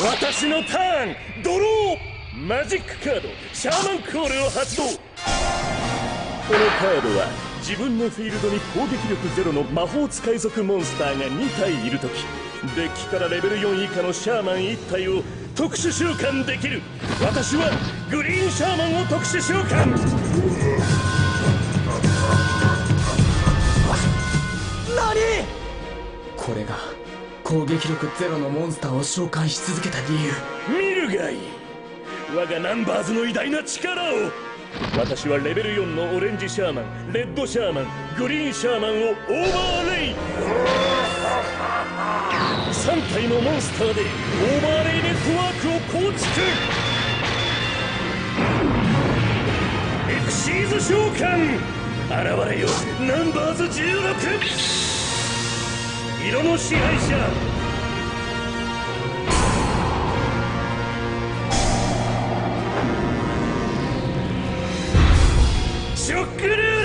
私のターンドローマジックカードシャーマンコールを発動。このカードは自分のフィールドに攻撃力ゼロの魔法使い族モンスターが2体いるときデッキからレベル4以下のシャーマン1体を特殊召喚できる。私はグリーンシャーマンを特殊召喚。何？これが攻撃力ゼロのモンスターを召喚し続けた理由。見るがいい。我がナンバーズの偉大な力を。私はレベル4のオレンジシャーマンレッドシャーマングリーンシャーマンをオーバーレイ。3体のモンスターでオーバーレイネットワークを構築。エクシーズ召喚。現れよナンバーズ16色の支配者。ショックルー